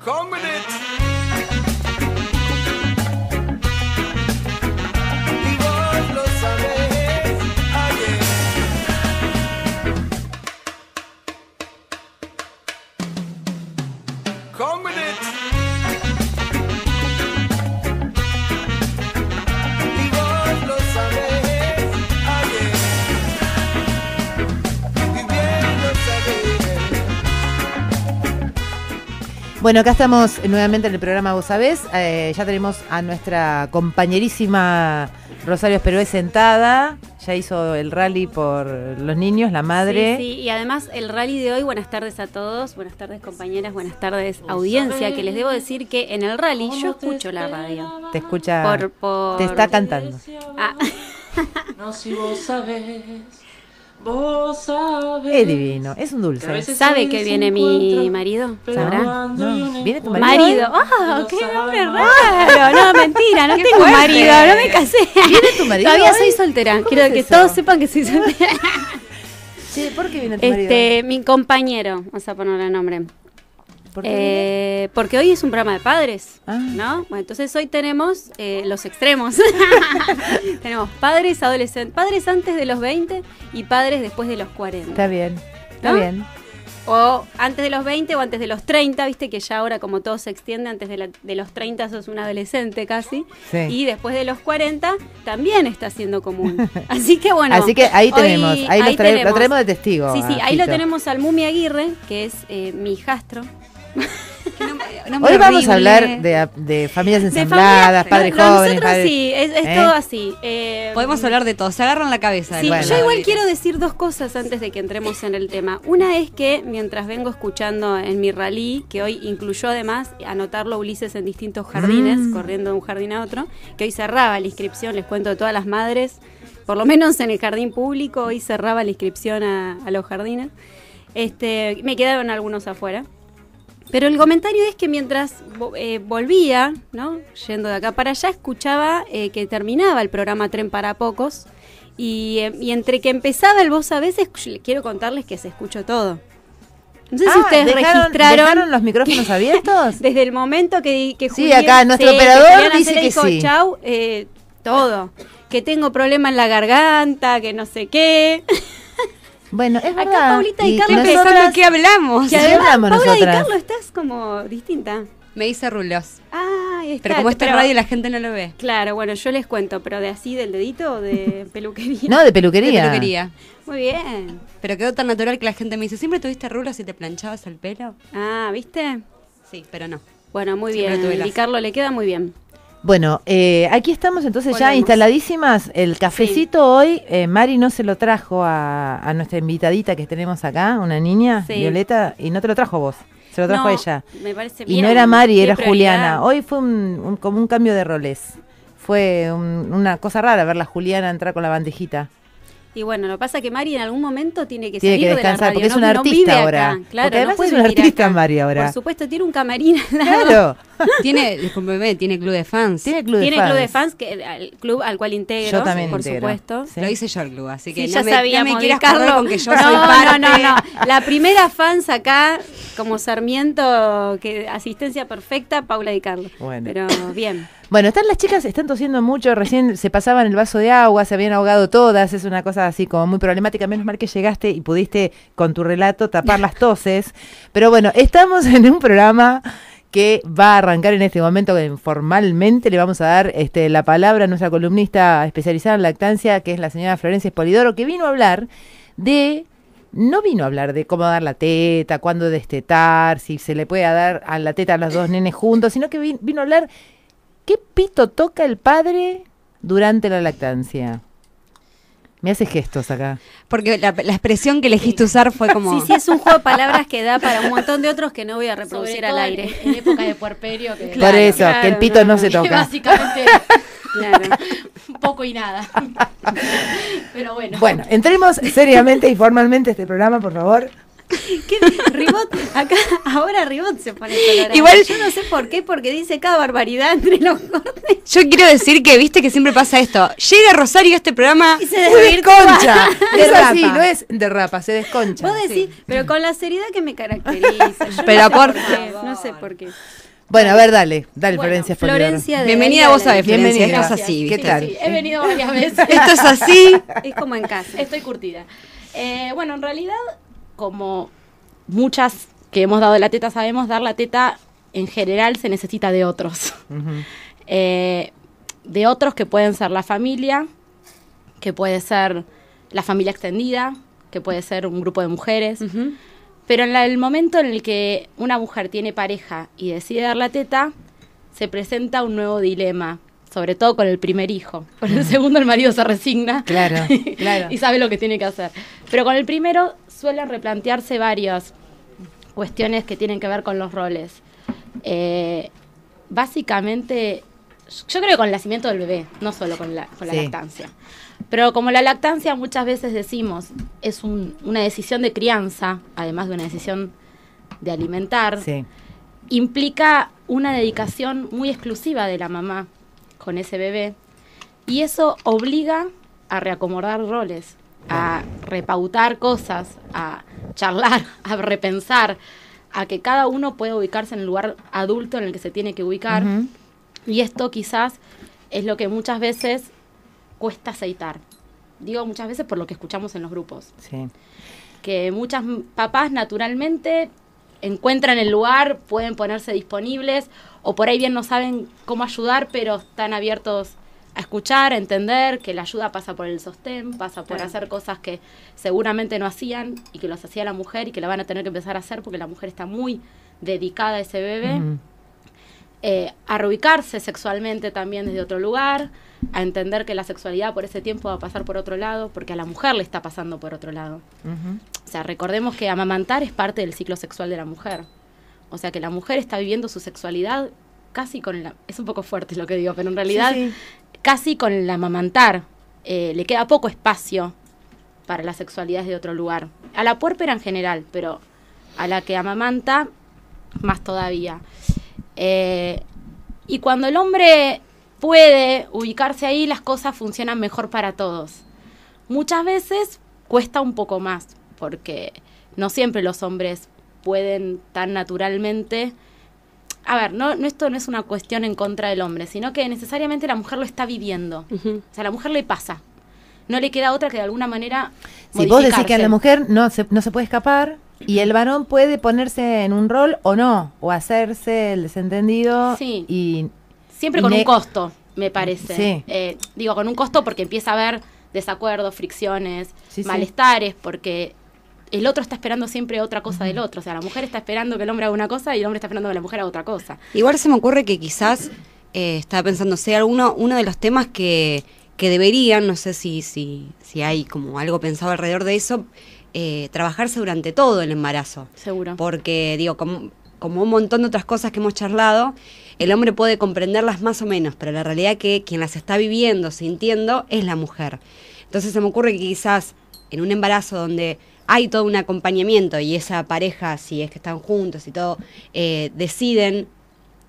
Come with it. Bueno, acá estamos nuevamente en el programa Vos Sabés. Eh, ya tenemos a nuestra compañerísima Rosario Esperoé sentada. Ya hizo el rally por los niños, la madre. Sí, sí, y además el rally de hoy, buenas tardes a todos, buenas tardes compañeras, buenas tardes audiencia, que les debo decir que en el rally yo escucho la radio. Te escucha. Por, por... Te está cantando. Ah, No, si vos sabés, vos sabés. Es divino, es un dulce. ¿Sabe que viene mi marido? ¿Sabrá? No, viene tu marido. Marido. ¡Ah! ¡Qué nombre raro! No, mentira, no tengo fuerte. marido, no me casé. ¿Viene tu marido Todavía soy soltera. ¿Cómo Quiero es que eso? todos sepan que soy soltera. Che, ¿por qué viene tu marido? Este, mi compañero, vamos a ponerle el nombre. ¿Por qué viene? Eh, porque hoy es un programa de padres, Ah. ¿no? Bueno, entonces hoy tenemos eh, los extremos. tenemos padres adolescentes, padres antes de los 20 y padres después de los 40. Está bien, está ¿No? bien. O antes de los 20 o antes de los 30, viste que ya ahora como todo se extiende, antes de, la- de los 30 sos un adolescente casi. Sí. Y después de los 40 también está siendo común. Así que bueno. Así que ahí tenemos, ahí, los trae- lo tenemos. traemos de testigo. Sí, sí, ahí lo tenemos al Mumi Aguirre, que es eh, mi hijastro. Hoy vamos a hablar de, de familias De ensambladas, familia- padres no, jóvenes. Nosotros padres- sí, es, es ¿Eh? todo así. Eh, Podemos hablar de todo, se agarran la cabeza. Sí, Bueno. yo igual quiero decir dos cosas antes de que entremos en el tema. Una es que mientras vengo escuchando en mi rally, que hoy incluyó además anotarlo Ulises en distintos jardines, Mm. corriendo de un jardín a otro, que hoy cerraba la inscripción, les cuento de todas las madres, por lo menos en el jardín público, hoy cerraba la inscripción a, a los jardines. Este, me quedaron algunos afuera. Pero el comentario es que mientras eh, volvía, ¿no? Yendo de acá para allá, escuchaba eh, que terminaba el programa Tren para Pocos. Y, eh, y entre que empezaba el voz a veces, quiero contarles que se escuchó todo. No sé si Ah, ustedes ¿dejaron, registraron ¿Dejaron los micrófonos abiertos? desde el momento que, que Sí, Julián- acá nuestro operador dice que dijo, sí. Chau, eh, todo. Que tengo problema en la garganta, que no sé qué. Bueno, es Acá verdad. Paulita y Y Carlos nosotras- Pensando qué hablamos. ¿Qué hablamos Paula y? Carlos estás como distinta. Me dice rulos. Ah, está. Pero como esta Pero- radio la gente no lo ve. Claro, bueno, yo les cuento, pero de así, del dedito o de peluquería. No, de peluquería. De peluquería. Muy bien. Pero quedó tan natural que la gente me dice, ¿siempre tuviste rulos y te planchabas el pelo? Ah, ¿viste? Sí, pero no. Bueno, muy Siempre bien. Y Carlos le queda muy bien. Bueno, eh, aquí estamos entonces ya instaladísimas. El cafecito hoy, eh, Mari no se lo trajo a, a nuestra invitadita que tenemos acá, una niña, Sí. Violeta, y no te lo trajo vos, se lo trajo No, ella. Me parece Y bien. no era Mari, era. Juliana. Hoy fue un, un- como un cambio de roles. Fue un- una cosa rara ver a Juliana entrar con la bandejita. Y bueno, lo que pasa es que Mari en algún momento tiene que Tiene salir que de la descansar, radio, porque es una no artista ahora. acá, Claro, Porque además no es una artista, acá. Mari, ahora. Por supuesto, tiene un camarín al lado. Claro, Tiene, discúlpeme, tiene club de fans. tiene club Tiene de fans. club de fans, que, al club al cual integro, Yo también por integro. supuesto. Sí. Lo hice yo el club, así que Sí, no, ya me, no sabíamos, me quieras Carlos. con que yo no, soy no, parte. no, no. La primera fans acá, como Sarmiento, que asistencia perfecta, Paula y Carlos. Bueno. Pero bien. Bueno, están las chicas, están tosiendo mucho, recién se pasaban el vaso de agua, se habían ahogado todas, es una cosa así como muy problemática, menos mal que llegaste y pudiste con tu relato tapar las toses. Pero bueno, estamos en un programa que va a arrancar en este momento formalmente le vamos a dar este, la palabra a nuestra columnista especializada en lactancia, que es la señora Florencia Espolidoro, que vino a hablar de no vino a hablar de cómo dar la teta, cuándo destetar, si se le puede dar a la teta a los dos nenes juntos, sino que vi- vino a hablar qué pito toca el padre durante la lactancia. Me hace gestos acá. Porque la, la expresión que elegiste usar fue como... Sí, sí, es un juego de palabras que da para un montón de otros que no voy a Sobre reproducir todo al aire. En, época de puerperio. Que, Por eso, claro, que el pito no, no, se que toca. básicamente Claro. poco y nada. Pero bueno. Bueno, entremos seriamente y formalmente a este programa, por favor. ¿Qué? Ribot, acá, ahora Ribot se pone colorado. Igual- yo no sé por qué, porque dice cada barbaridad entre los cortes. Yo quiero decir que viste que siempre pasa esto. Llega Rosario a este programa Y se desconcha. Es así, no es derrapa, se desconcha. Vos decís, pero con la seriedad que me caracteriza. Yo Pero no sé por qué, no sé por qué. Bueno, a ver, dale, dale, Bueno, Florencia. Florencia de Bienvenida Bahía vos Luz. Florencia, Bienvenida. esto es así, ¿Qué tal? Sí, he venido varias veces. Esto es así. Es como en casa. Estoy curtida. Eh, bueno, en realidad, como muchas que hemos dado la teta sabemos, dar la teta en general se necesita de otros. Eh, de otros que pueden ser la familia, que puede ser la familia extendida, que puede ser un grupo de mujeres. Pero en la- el momento en el que una mujer tiene pareja y decide dar la teta, se presenta un nuevo dilema, sobre todo con el primer hijo. Con el segundo el marido se resigna Claro, claro. y sabe lo que tiene que hacer. Pero con el primero suelen replantearse varias cuestiones que tienen que ver con los roles. Eh, básicamente, yo creo que con el nacimiento del bebé, no solo con la, con la Sí. lactancia. Pero como la lactancia muchas veces decimos es un- una decisión de crianza, además de una decisión de alimentar, Sí. implica una dedicación muy exclusiva de la mamá con ese bebé y eso obliga a reacomodar roles, a repautar cosas, a charlar, a repensar, a que cada uno pueda ubicarse en el lugar adulto en el que se tiene que ubicar y esto quizás es lo que muchas veces cuesta aceitar. Digo muchas veces por lo que escuchamos en los grupos Sí. que muchas papás naturalmente encuentran el lugar, pueden ponerse disponibles o por ahí bien no saben cómo ayudar, pero están abiertos a escuchar, a entender que la ayuda pasa por el sostén, pasa por Claro. hacer cosas que seguramente no hacían y que los hacía la mujer y que la van a tener que empezar a hacer porque la mujer está muy dedicada a ese bebé eh, a reubicarse sexualmente también desde otro lugar, a entender que la sexualidad por ese tiempo va a pasar por otro lado, porque a la mujer le está pasando por otro lado. O sea, recordemos que amamantar es parte del ciclo sexual de la mujer. O sea, que la mujer está viviendo su sexualidad casi con la... Es un poco fuerte lo que digo, pero en realidad Sí, sí. casi con el amamantar. Eh, le queda poco espacio para la sexualidad de otro lugar. A la puérpera en general, pero a la que amamanta más todavía. Eh, y cuando el hombre puede ubicarse ahí, las cosas funcionan mejor para todos. Muchas veces cuesta un poco más, porque no siempre los hombres pueden tan naturalmente... A ver, no, no esto no es una cuestión en contra del hombre, sino que necesariamente la mujer lo está viviendo. O sea, a la mujer le pasa. No le queda otra que de alguna manera. Si vos decís que a la mujer no se, no se puede escapar y el varón puede ponerse en un rol o no, o hacerse el desentendido Sí. y Siempre y con un costo, me parece. Sí. Eh, digo, con un costo porque empieza a haber desacuerdos, fricciones, sí. malestares, porque el otro está esperando siempre otra cosa del otro. O sea, la mujer está esperando que el hombre haga una cosa y el hombre está esperando que la mujer haga otra cosa. Igual se me ocurre que quizás, eh, estaba pensando, sea alguno, uno de los temas que, que deberían, no sé si, si, si hay como algo pensado alrededor de eso, eh, trabajarse durante todo el embarazo. Seguro. Porque, digo, como, como un montón de otras cosas que hemos charlado, el hombre puede comprenderlas más o menos, pero la realidad que quien las está viviendo, sintiendo, es la mujer. Entonces se me ocurre que quizás en un embarazo donde hay todo un acompañamiento y esa pareja, si es que están juntos y todo, eh, deciden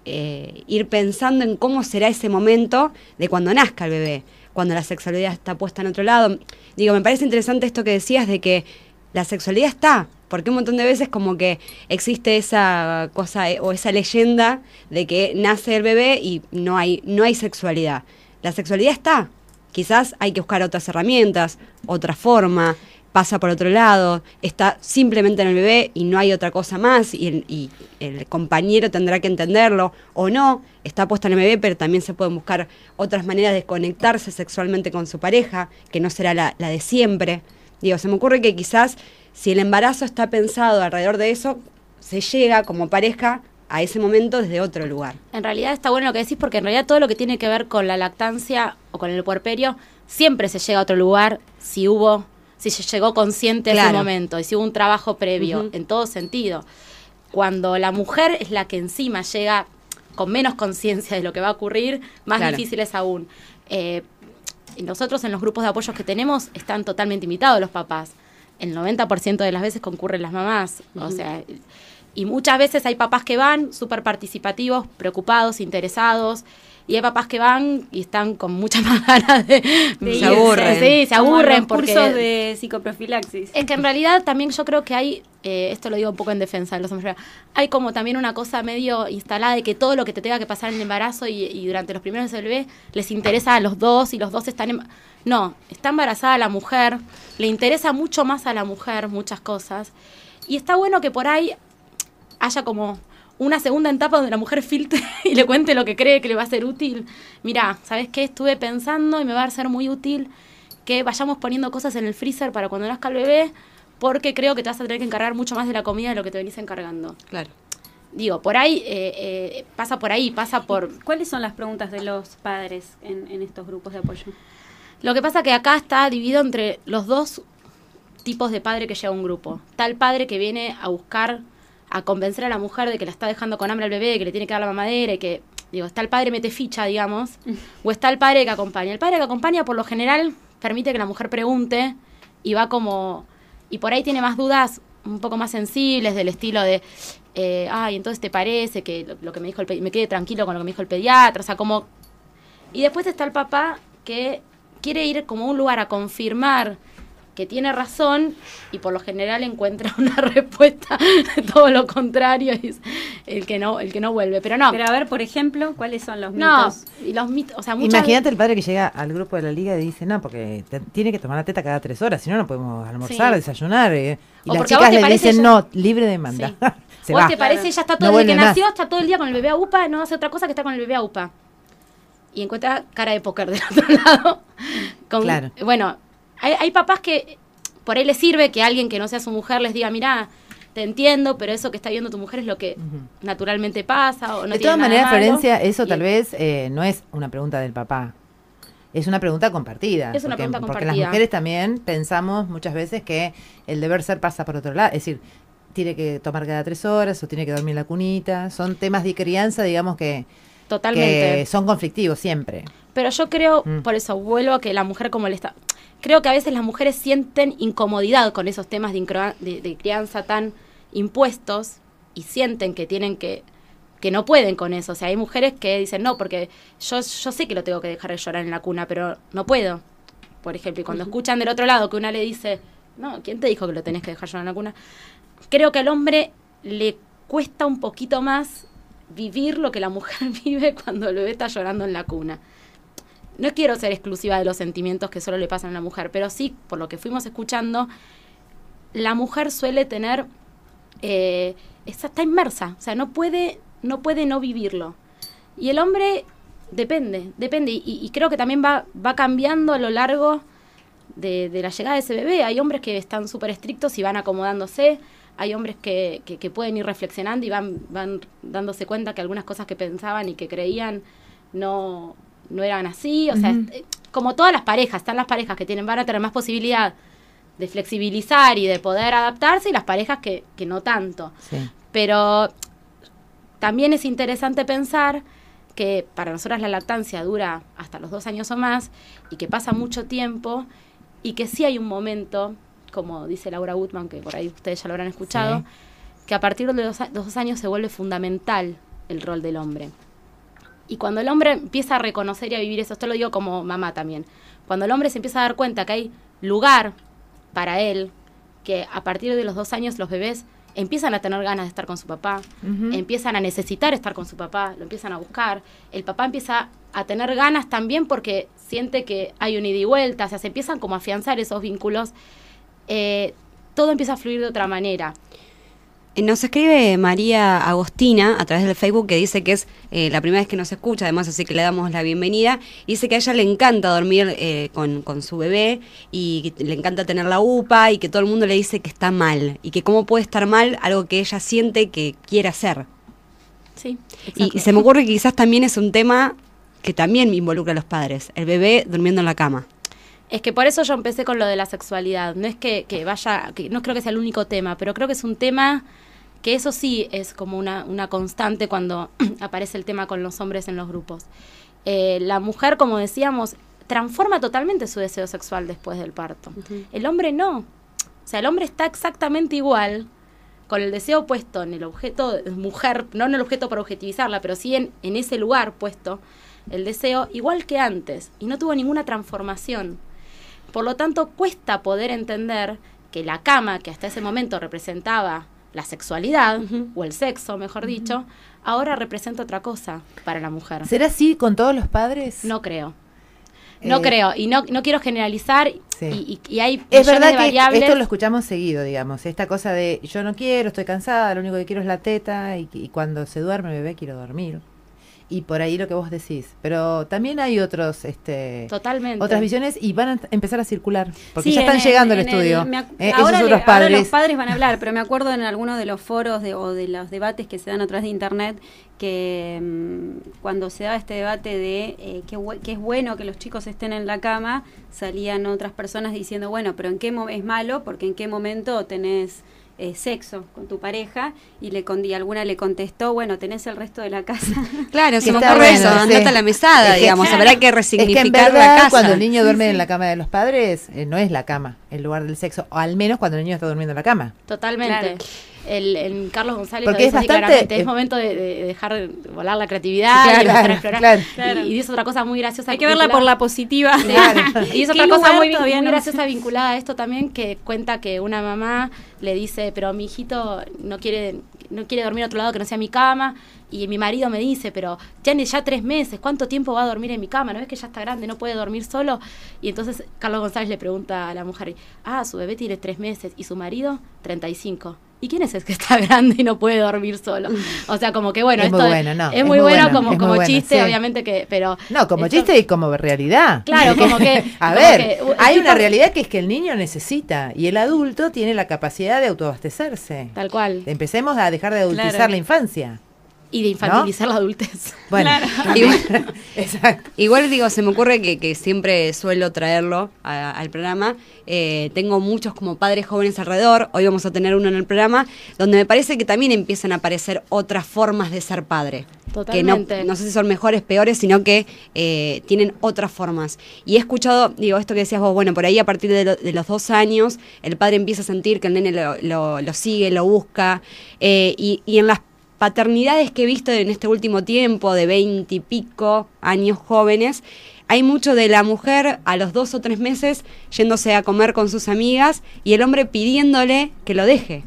eh, ir pensando en cómo será ese momento de cuando nazca el bebé, cuando la sexualidad está puesta en otro lado. Digo, me parece interesante esto que decías de que la sexualidad está, porque un montón de veces como que existe esa cosa eh, o esa leyenda de que nace el bebé y no hay, no hay sexualidad. La sexualidad está. Quizás hay que buscar otras herramientas, otra forma, pasa por otro lado, está simplemente en el bebé y no hay otra cosa más y el, y el compañero tendrá que entenderlo o no, está puesta en el bebé, pero también se pueden buscar otras maneras de conectarse sexualmente con su pareja, que no será la, la de siempre. Digo, se me ocurre que quizás si el embarazo está pensado alrededor de eso, se llega como pareja a ese momento desde otro lugar. En realidad está bueno lo que decís porque en realidad todo lo que tiene que ver con la lactancia o con el puerperio siempre se llega a otro lugar si hubo, si se llegó consciente a ese Claro. momento y si hubo un trabajo previo en todo sentido. Cuando la mujer es la que encima llega con menos conciencia de lo que va a ocurrir, más Claro. difícil es aún. Eh, nosotros en los grupos de apoyo que tenemos están totalmente invitados los papás. El 90% de las veces concurren las mamás. O sea, y muchas veces hay papás que van súper participativos, preocupados, interesados. Y hay papás que van y están con mucha más ganas de... Se aburren. Sí, se aburren porque... cursos de psicoprofilaxis. Es que en realidad también yo creo que hay, eh, esto lo digo un poco en defensa de los hombres, hay como también una cosa medio instalada de que todo lo que te tenga que pasar en el embarazo y, y durante los primeros meses del bebé les interesa a los dos y los dos están... no, está embarazada la mujer, le interesa mucho más a la mujer muchas cosas. Y está bueno que por ahí haya como una segunda etapa donde la mujer filtre y le cuente lo que cree que le va a ser útil. Mira, ¿sabes qué? Estuve pensando y me va a ser muy útil que vayamos poniendo cosas en el freezer para cuando nazca el bebé, porque creo que te vas a tener que encargar mucho más de la comida de lo que te venís encargando. Claro. Digo, por ahí, eh, eh, pasa por ahí, pasa por... ¿Cuáles son las preguntas de los padres en, en estos grupos de apoyo? Lo que pasa que acá está dividido entre los dos tipos de padre que llega a un grupo. Tal padre que viene a buscar, a convencer a la mujer de que la está dejando con hambre al bebé, que le tiene que dar la mamadera y que, digo, está el padre mete ficha, digamos, o está el padre que acompaña. El padre que acompaña, por lo general, permite que la mujer pregunte y va como... Y por ahí tiene más dudas un poco más sensibles del estilo de, eh, ay, entonces te parece que lo, lo que me dijo el me quede tranquilo con lo que me dijo el pediatra, o sea, como y después está el papá que quiere ir como a un lugar a confirmar que tiene razón y por lo general encuentra una respuesta de todo lo contrario y es el que no el que no vuelve pero no Pero a ver, por ejemplo, ¿cuáles son los no mitos? y los mitos o sea muchas Imagínate el padre que llega al grupo de la liga y dice, no, porque te- tiene que tomar la teta cada tres horas, si no, no podemos almorzar, Sí. desayunar. eh". Y O las porque a vos chicas te le parece dicen, ya- no, libre demanda. Sí. Se o va. te parece ya está todo No desde que más. nació está todo el día con el bebé a UPA no hace otra cosa que estar con el bebé a UPA y encuentra cara de póker del otro lado Con- Claro. bueno hay, hay papás que por ahí les sirve que alguien que no sea su mujer les diga mira te entiendo pero eso que está viendo tu mujer es lo que naturalmente pasa o no de todas maneras. Florencia, eso Y tal el- vez eh, no es una pregunta del papá. Es una pregunta compartida. Es una porque, pregunta porque las compartida. mujeres también pensamos muchas veces que el deber ser pasa por otro lado. Es decir, tiene que tomar cada tres horas o tiene que dormir en la cunita. Son temas de crianza, digamos, que, totalmente que son conflictivos siempre. Pero yo creo, Mm. por eso vuelvo a que la mujer como le está... Creo que a veces las mujeres sienten incomodidad con esos temas de, incroa- de, de crianza tan impuestos y sienten que tienen que que no pueden con eso. O sea, hay mujeres que dicen, no, porque yo, yo sé que lo tengo que dejar de llorar en la cuna, pero no puedo. Por ejemplo, y cuando escuchan del otro lado que una le dice, no, ¿quién te dijo que lo tenés que dejar llorar en la cuna? Creo que al hombre le cuesta un poquito más vivir lo que la mujer vive cuando el bebé está llorando en la cuna. No quiero ser exclusiva de los sentimientos que solo le pasan a la mujer, pero sí, por lo que fuimos escuchando, la mujer suele tener, eh, está, está inmersa, o sea, no puede, no puede no vivirlo. Y el hombre depende, depende, y, y creo que también va, va cambiando a lo largo de, de la llegada de ese bebé. Hay hombres que están súper estrictos y van acomodándose, hay hombres que, que, que pueden ir reflexionando y van, van dándose cuenta que algunas cosas que pensaban y que creían no, no eran así. O sea, eh, como todas las parejas, están las parejas que tienen, van a tener más posibilidad de flexibilizar y de poder adaptarse y las parejas que, que no tanto. Sí. Pero también es interesante pensar que para nosotras la lactancia dura hasta los dos años o más y que pasa mucho tiempo y que sí hay un momento, como dice Laura Gutman, que por ahí ustedes ya lo habrán escuchado, Sí. que a partir de los, dos años se vuelve fundamental el rol del hombre. Y cuando el hombre empieza a reconocer y a vivir eso, esto lo digo como mamá también, cuando el hombre se empieza a dar cuenta que hay lugar para él, que a partir de los dos años los bebés empiezan a tener ganas de estar con su papá, empiezan a necesitar estar con su papá, lo empiezan a buscar, el papá empieza a tener ganas también porque siente que hay un ida y vuelta, o sea, se empiezan como a afianzar esos vínculos, eh, todo empieza a fluir de otra manera. Eh, Nos escribe María Agostina a través del Facebook que dice que es eh, la primera vez que nos escucha, además así que le damos la bienvenida. Dice que a ella le encanta dormir eh, con, con su bebé y que le encanta tener la UPA y que todo el mundo le dice que está mal y que cómo puede estar mal algo que ella siente que quiere hacer. Sí, Y, y se me ocurre que quizás también es un tema que también involucra a los padres, el bebé durmiendo en la cama. Es que por eso yo empecé con lo de la sexualidad. No es que, que vaya, que no creo que sea el único tema, pero creo que es un tema que eso sí es como una, una constante cuando aparece el tema con los hombres en los grupos. Eh, la mujer, como decíamos, transforma totalmente su deseo sexual después del parto. El hombre no. O sea, el hombre está exactamente igual, con el deseo puesto en el objeto, mujer, no en el objeto para objetivizarla, pero sí en, en ese lugar puesto, el deseo igual que antes y no tuvo ninguna transformación. Por lo tanto, cuesta poder entender que la cama, que hasta ese momento representaba la sexualidad, o el sexo, mejor dicho, ahora representa otra cosa para la mujer. ¿Será así con todos los padres? No creo. No Eh, creo. Y no, no quiero generalizar. Sí. Y, y- hay Es verdad de que variables. esto lo escuchamos seguido, digamos. Esta cosa de yo no quiero, estoy cansada, lo único que quiero es la teta y, y cuando se duerme bebé quiero dormir. Y por ahí lo que vos decís. Pero también hay otros, este, Totalmente. otras visiones y van a empezar a circular. Porque Sí, ya están llegando al el- estudio. eh, ahora, esos le- otros ahora padres. los padres van a hablar, pero me acuerdo en algunos de los foros de, o de los debates que se dan a través de internet que mm, cuando se daba este debate de eh, que, que es bueno que los chicos estén en la cama, salían otras personas diciendo, bueno, pero en qué mo- es malo porque en qué momento tenés eh, sexo con tu pareja y le con, y alguna le contestó, bueno, tenés el resto de la casa. Claro, se me ocurre eso, sí. andate a la mesada, Es que- digamos, habrá que Es que en resignificar verdad, la casa. cuando el niño duerme en la cama de los padres, eh, no es la cama el lugar del sexo. O al menos cuando el niño está durmiendo en la cama. Totalmente. Claro. El, el Carlos González Porque lo es dice así bastante- claramente, eh, es momento de, de dejar volar la creatividad Claro, y empezar a claro, explorar. claro. Claro. Y, y dice otra cosa muy graciosa. Hay que verla por la positiva. Sí. Y es ¿Qué otra cosa muy, todavía muy no graciosa vinculada a esto también que cuenta que una mamá le dice, pero mi hijito no quiere, no quiere dormir a otro lado que no sea mi cama. Y mi marido me dice, pero tiene ya tres meses, ¿cuánto tiempo va a dormir en mi cama? ¿No ves que ya está grande, no puede dormir solo? Y entonces Carlos González le pregunta a la mujer, ah, su bebé tiene tres meses y su marido 35. ¿Y quién es el que está grande y no puede dormir solo? O sea, como que bueno, Es muy bueno, no, es, es muy bueno, bueno, como, bueno, chiste, sí. obviamente que, pero... No, como esto- chiste y como realidad. Claro, como que- A como ver, que, uh, hay tipo- una realidad que es que el niño necesita y el adulto tiene la capacidad de autoabastecerse. Tal cual. Empecemos a dejar de adultizar Claro. la infancia. Y de infantilizar la adultez. Bueno, Igual, exacto. igual digo, se me ocurre que, que siempre suelo traerlo a- al programa. Eh, tengo muchos como padres jóvenes alrededor. Hoy vamos a tener uno en el programa donde me parece que también empiezan a aparecer otras formas de ser padre. Totalmente. Que no, no sé si son mejores, peores, sino que eh, tienen otras formas. Y he escuchado, digo, esto que decías vos, bueno, por ahí a partir de, lo- de los dos años, el padre empieza a sentir que el nene lo, lo- lo sigue, lo busca. eh, y, y en las paternidades que he visto en este último tiempo, de veinte y pico años jóvenes, hay mucho de la mujer a los dos o tres meses yéndose a comer con sus amigas y el hombre pidiéndole que lo deje,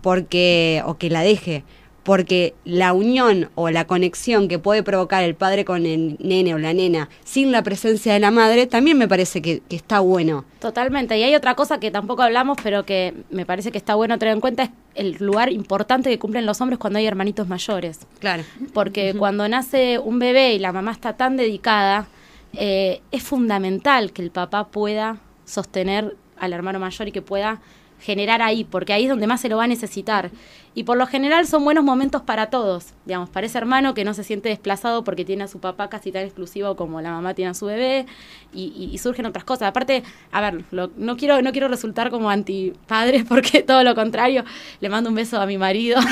porque, o que la deje, porque la unión o la conexión que puede provocar el padre con el nene o la nena sin la presencia de la madre, también me parece que, que está bueno. Totalmente. Y hay otra cosa que tampoco hablamos, pero que me parece que está bueno tener en cuenta, es el lugar importante que cumplen los hombres cuando hay hermanitos mayores. Claro. Porque cuando nace un bebé y la mamá está tan dedicada, eh, es fundamental que el papá pueda sostener al hermano mayor y que pueda generar ahí, porque ahí es donde más se lo va a necesitar. Y por lo general son buenos momentos para todos, digamos, para ese hermano que no se siente desplazado porque tiene a su papá casi tan exclusivo como la mamá tiene a su bebé, y, y- y surgen otras cosas. Aparte, a ver, lo- no, quiero, no quiero resultar como antipadre, porque todo lo contrario, le mando un beso a mi marido.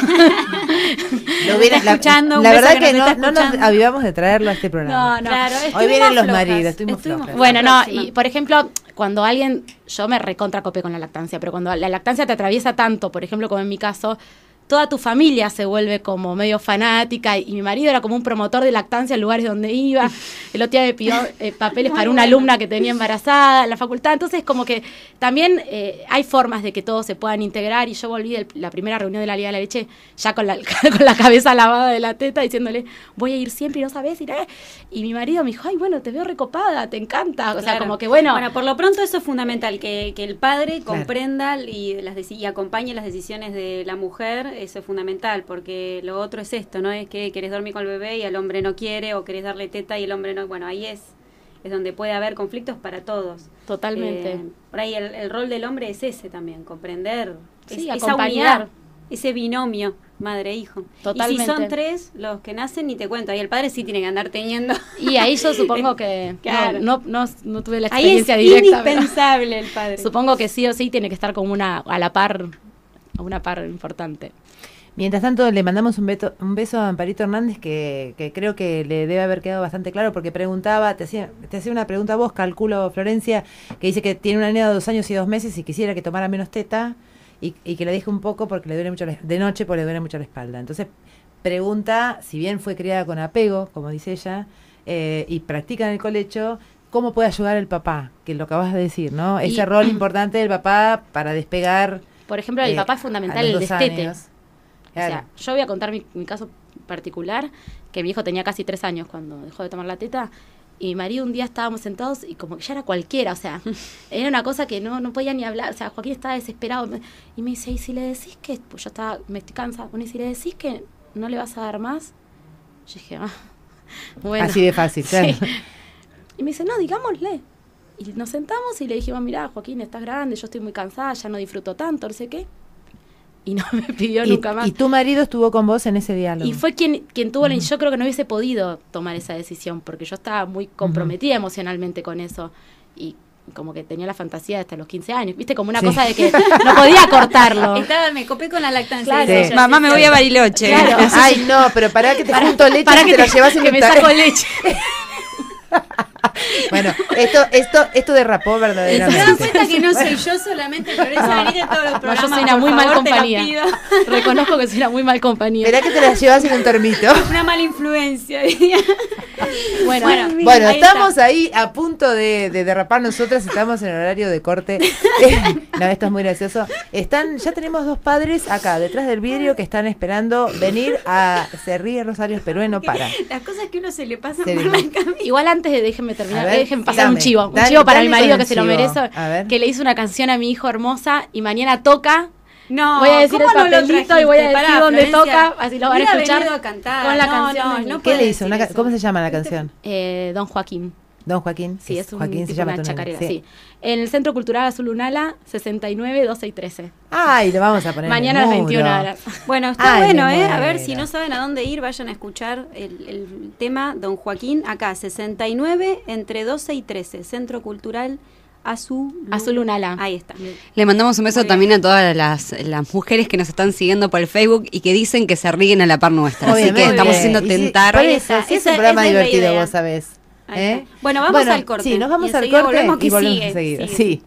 Lo está escuchando, la verdad que no, no nos avivamos de traerlo a este programa. No, no. Claro, Hoy vienen los flojas, maridos, estuvimos estuvimos flojas. Bueno, no, y por ejemplo, cuando alguien, yo me recontra copé con la lactancia, pero cuando la lactancia te atraviesa tanto, por ejemplo, como en mi caso, toda tu familia se vuelve como medio fanática y mi marido era como un promotor de lactancia en lugares donde iba. El otro día me pidió eh, papeles para una alumna que tenía embarazada en la facultad. Entonces, como que también eh, hay formas de que todos se puedan integrar y yo volví de la primera reunión de la Liga de la Leche ya con la, con la cabeza lavada de la teta diciéndole, voy a ir siempre y no sabes ir. eh". Y mi marido me dijo, ay, bueno, te veo recopada, te encanta. O sea, Claro. como que bueno, Bueno, por lo pronto eso es fundamental, que, que el padre Claro. comprenda y, las y acompañe las decisiones de la mujer, eso es fundamental, porque lo otro es esto, ¿no? Es que querés dormir con el bebé y el hombre no quiere, o querés darle teta y el hombre no, bueno, ahí es, es donde puede haber conflictos para todos. Totalmente. Eh, por ahí el, el rol del hombre es ese también, comprender Sí, es- esa acompañar. unidad, ese binomio madre-hijo. Y Totalmente. si son tres los que nacen, ni te cuento, ahí el padre sí tiene que andar teniendo... Y ahí yo supongo que Claro. no, no, no tuve la Ahí es experiencia directa. pero indispensable el padre. Supongo que sí o sí tiene que estar como una a la par, a una par importante. Mientras tanto, le mandamos un, beto- un beso a Amparito Hernández que, que creo que le debe haber quedado bastante claro porque preguntaba, te hacía, te hacía una pregunta a vos, calculo Florencia, que dice que tiene una nena de dos años y dos meses y quisiera que tomara menos teta y, y que le deje un poco porque le duele mucho la- de noche porque le duele mucho la espalda. Entonces pregunta, si bien fue criada con apego, como dice ella, eh, y practican el colecho, ¿cómo puede ayudar el papá? Que lo acabas de decir, ¿no? Y- Ese rol importante del papá para despegar. Por ejemplo, el eh, papá es fundamental el destete. años. O sea, yo voy a contar mi, mi caso particular, que mi hijo tenía casi tres años cuando dejó de tomar la teta, y mi marido un día estábamos sentados y como que ya era cualquiera, o sea, era una cosa que no, no podía ni hablar, o sea, Joaquín estaba desesperado, y me dice, ¿y si le decís que, pues yo estaba, me estoy cansada, bueno, ¿y si le decís que no le vas a dar más? Yo dije, ah, bueno. Así de fácil, Sí. claro. Y me dice, no, digámosle. Y nos sentamos y le dijimos, mira, Joaquín, estás grande, yo estoy muy cansada, ya no disfruto tanto, no sé qué. Y no me pidió Y, nunca más. y tu marido estuvo con vos en ese diálogo. Y fue quien, quien tuvo la... Yo creo que no hubiese podido tomar esa decisión porque yo estaba muy comprometida emocionalmente con eso. Y como que tenía la fantasía de hasta los 15 años. Viste, como una Sí. cosa de que no podía cortarlo. Estaba, me copé con la lactancia. Claro. Sí. Mamá, me voy a Bariloche. Claro. Ay, no, pero para que te junto leche Para y que te te, llevas en que me saco leche. Bueno, esto, esto, esto derrapó Se dan verdaderamente. cuenta que no soy yo solamente, Florencia, venir en todos los No, yo programas. soy una muy mal favor, lo compañía. Reconozco que soy una muy mal compañía. Esperá que te la llevas en un termito. Una mala influencia. diría. Bueno, Bueno, Ahí estamos está. ahí a punto de, de derrapar nosotras, estamos en horario de corte. no, esto es muy gracioso. Están, ya tenemos dos padres acá, detrás del vidrio, que están esperando venir a Se ríe Rosario Perú no para. Las cosas que uno se le pasan por la cabeza. Igual antes de déjenme terminar, ver, déjenme pasar dame. un chivo. Un Dale, chivo para dale mi marido que el se lo merece. A ver. Que le hizo una canción a mi hijo hermosa y mañana toca. No, voy a decir el ¿cómo no papelito y voy a decir Pará, dónde Florencia. toca, así lo van a escuchar a cantar. con la No, canción no, ¿Qué le hizo? Una. ¿Cómo se llama la canción? Eh, Don Joaquín. Don Joaquín. Sí, es un Joaquín se tipo llama una chacarera, sí. En el Centro Cultural Azul Unala, 69, 12 y 13. Ay, lo vamos a poner. Mañana a las 21 muro. horas. Bueno, está Ay, bueno, ¿eh? A ver, si no saben a dónde ir, vayan a escuchar el, el tema Don Joaquín, acá, 69, entre 12 y 13, Centro Cultural Azul. Azul Unala. Ahí está. Le mandamos un beso Muy bien. también a todas las, las mujeres que nos están siguiendo por el Facebook y que dicen que se ríen a la par nuestra. Así que estamos haciendo tentar. sí, es Esa- un programa divertido, vos sabés. ¿eh? Bueno, vamos al corte. Sí, nos vamos Y al corte volvemos, y volvemos sigue, enseguida. sigue. Sí.